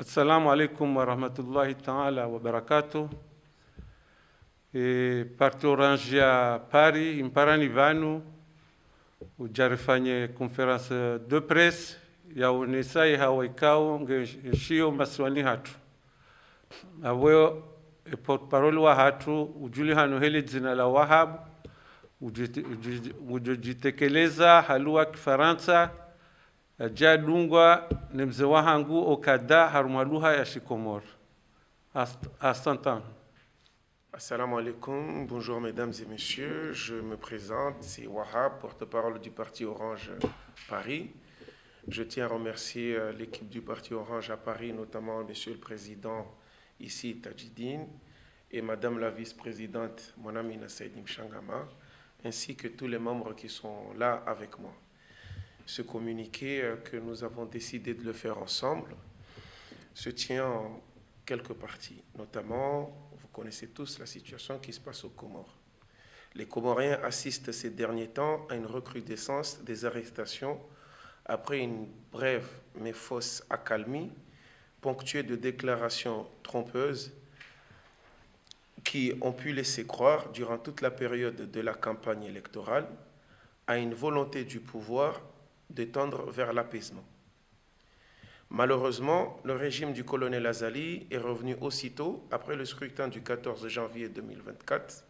Assalamu alaikum warahmatullahi taala wabarakatu E, parti Orange ya Paris imparani vanu ujarifanye conference de presse ya unisai hawaikao ngeshio maswani hatu aweo e porte-parole wa hatu ujuli hanu heli jina la Wahab ujojitekeleza halua Kifaransa jadungwa ni okada harumwaluha ya Assalamu alaikum, bonjour mesdames et messieurs, je me présente, c'est Wahab, porte-parole du Parti Orange Paris. Je tiens à remercier euh, l'équipe du Parti Orange à Paris, notamment Monsieur le Président ici, Tajidine, et Madame la Vice-Présidente, mon amie Nassaïdim Shangama, ainsi que tous les membres qui sont là avec moi. Ce communiqué euh, que nous avons décidé de le faire ensemble se tient en quelques parties, notamment vous connaissez tous la situation qui se passe aux Comores. Les Comoriens assistent ces derniers temps à une recrudescence des arrestations après une brève mais fausse accalmie, ponctuée de déclarations trompeuses qui ont pu laisser croire, durant toute la période de la campagne électorale, à une volonté du pouvoir de tendre vers l'apaisement. Malheureusement, le régime du colonel Azali est revenu aussitôt, après le scrutin du 14 janvier 2024,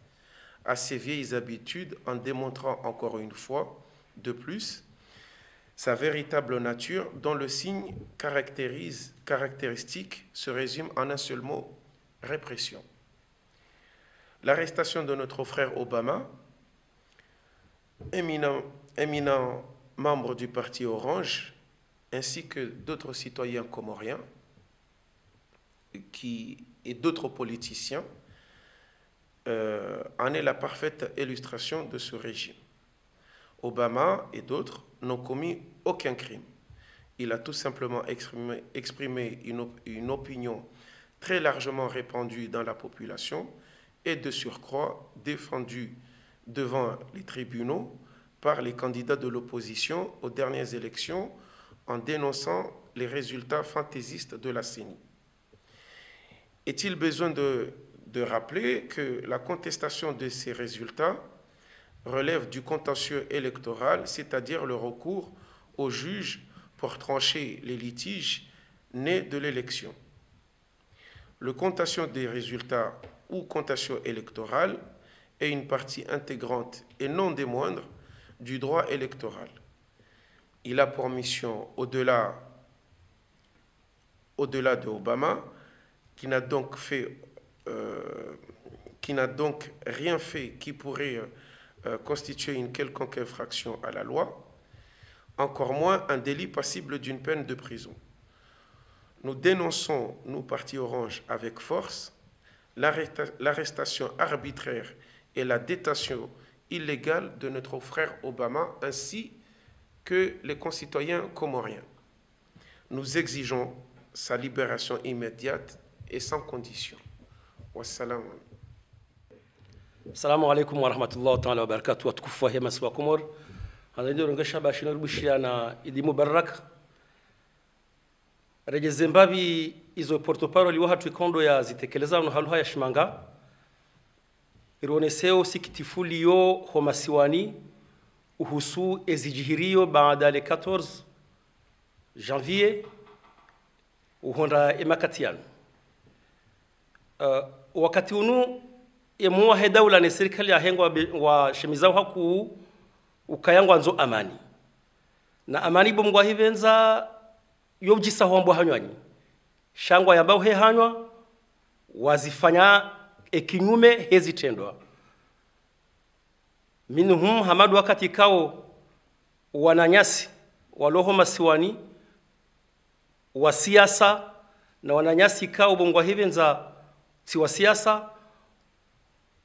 à ses vieilles habitudes en démontrant encore une fois, de plus, sa véritable nature dont le signe caractéristique se résume en un seul mot, répression. L'arrestation de notre frère Obama, éminent membre du parti Orange, ainsi que d'autres citoyens comoriens qui, et d'autres politiciens, euh, en est la parfaite illustration de ce régime. Obama et d'autres n'ont commis aucun crime. Il a tout simplement exprimé, une, une opinion très largement répandue dans la population et de surcroît défendue devant les tribunaux par les candidats de l'opposition aux dernières élections en dénonçant les résultats fantaisistes de la CENI. Est-il besoin de, de, rappeler que la contestation de ces résultats relève du contentieux électoral, c'est-à-dire le recours aux juges pour trancher les litiges nés de l'élection? Le contentieux des résultats ou contentieux électoral est une partie intégrante et non des moindres du droit électoral il a pour mission, au-delà au -delà de Obama, qui n'a donc, fait, euh, qui n'a donc rien fait qui pourrait euh, constituer une quelconque infraction à la loi, encore moins un délit passible d'une peine de prison. Nous dénonçons, nous, Parti Orange, avec force, l'arrestation arbitraire et la détention illégale de notre frère Obama, ainsi que les concitoyens comoriens. Nous exigeons sa libération immédiate et sans condition. Wassalam. Assalamu alaikum warahmatullahi taala wabarakatu watukufu wa hema siwa Komor hanzaindoro ngashaba shino rubushirana idi mubarak regeze mbabi izo portoparo liwa hatu ikondo ya zitekeleza no haluha ya shimanga ironeseo sikitifuliyo homasiwani uhusu ezijihirio baada le 14 janvier uhonda emakatiano uh, wakati unu emuwahe daula ne serikali ya hengwa wa shemizao haku ukayangwa nzo amani. Na amani bomgwa hivenza yobjisa hombo hanywanyi. Shangwa yambao he hanywa wazifanya ekinyume hezitendwa minhum hamadu wakati kao wananyasi waloho masiwani wa siasa na wananyasi kao bongwa hivenza si wa siasa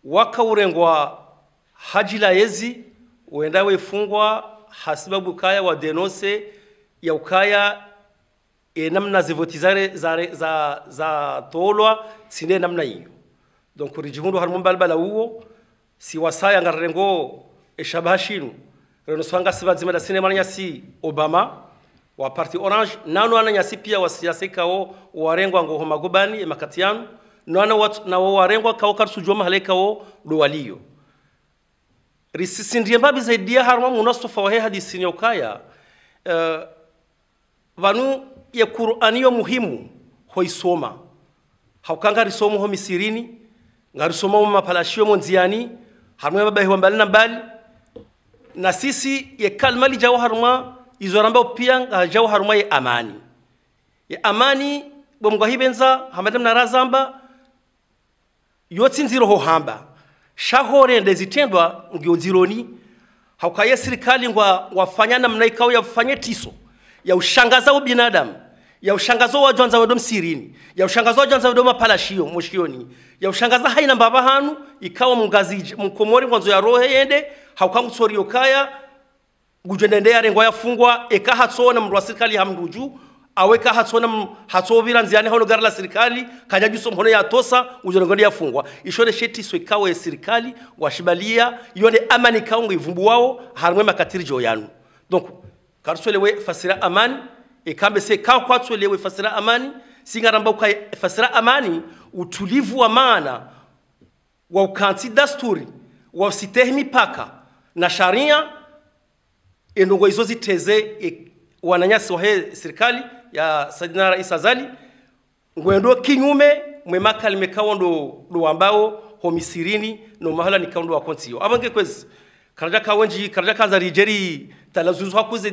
wakaurengwa hajila yezi uenda wefungwa hasibabu kaya wa denose ya ukaya e namna za, za, za tolwa sine namna hiyo donc rijihundu harimo mbalbala uwo si wasaya ngarengo eshabaha shinu reno swanga sibazima da sinema maranya si obama wa parti orange. Nano ana nyasi pia wasiasa warengwa ngo homa gobani e makatiano nana watu na warengwa kao karsu joma hale kao do waliyo risisindie mbabi zaidia harma munastofa wa hadisi ni ukaya uh, vanu ya Qur'ani yo muhimu hoisoma haukanga risomo ho misirini ngarisoma mu mapalashio mu nziani harumwe baba hiwa mbali na mbali. Na sisi ye kalma li jawa harma izo ramba pia harma ye amani. Ye amani bomgwa hibenza hamadam na razamba yotsi ziro ho hamba. Shahore ndezitendwa ngio zironi haukaye serikali ngwa wafanya namna ikao yafanye tiso ya ushangaza ubinadamu. binadamu ya ushangazo wa jwanza wa msirini. Ya ushangazo wa jwanza wa mapalashio mushioni ya ushangaza haina mbaba hanu ikawa mungazi mkomori ngwanzo ya rohe yende haukangu tsori yokaya gujendende yare ngwa yafungwa eka hatsona mndu wa serikali mruju aweka hatsona hatsovira nziani hono gara la serikali kanya juso mhono ya tosa ujongo yafungwa ishore sheti swekawe ya serikali washibalia yone amani kaungo ivumbu wao harmwe makatiri jo yanu donc fasira amani ikambe se ka kwatswelewe fasira amani. Singaramba kwa fasira amani utulivu wa maana wa ukansi dasturi wa usitehi mipaka na sharia endongo izo ziteze e, wananyasi wa serikali ya Saidina Rais Azali. Ngwendo kinyume mwemaka limekawa ndo ndo ambao homisirini no mahala ni kaundo wa kontio abange kwezi karaja kawenji karaja kanza rijeri talazuzu hakuze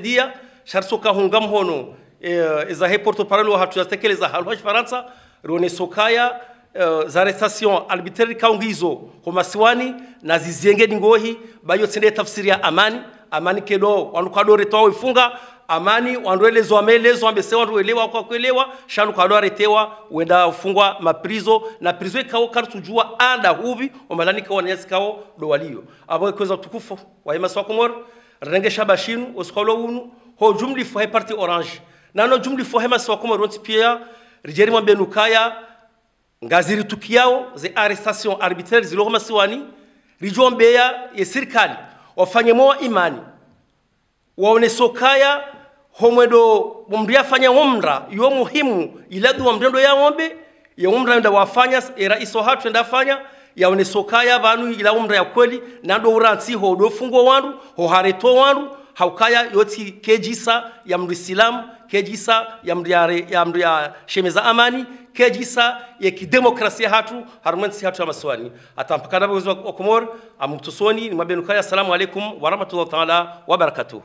dia sharso hono mhono eza he porte parole hatu yatekeleza halwa Faransa rone sokaya uh, za arrestation arbitraire kaungizo homasiwani na zizienge dingohi bayo tsende tafsiri ya amani. Amani kedo wanukado retoa ifunga. Amani wanduelezo amelezo ambese wanduelewa kwa kuelewa. Shanu kwa aretewa wenda ufungwa maprizo. Na prizo ikao kartujua anda huvi omalani kwa nyasi kao do walio. Abo kweza tukufu wa yema swa komor rengesha bashinu oskolo unu ho jumli fo parti orange. Nano jumli fo hema swa komor ronti pia rijeri mwambenukaya ngaziri tukiao ze arrestation arbitraire zilo masiwani rijombeya ye serikali. Wafanye moa imani. Waone sokaya homwedo mumri afanya umra yo muhimu iladu wa mrendo ya ng'ombe ya umra nda wafanya era iso hatu nda fanya yaone sokaya banu ila umra ya kweli nando uransi ho do fungo wandu ho hareto wandu haukaya yoti kejisa ya mrisilamu kejisa ya mndu ya, ya shemeza amani kejisa ya kidemokrasia hatu harmansi hatu ya maswani atampakana bwezo wa komor ni mabenukaya assalamu alaikum warahmatullahi ta'ala wa barakatuh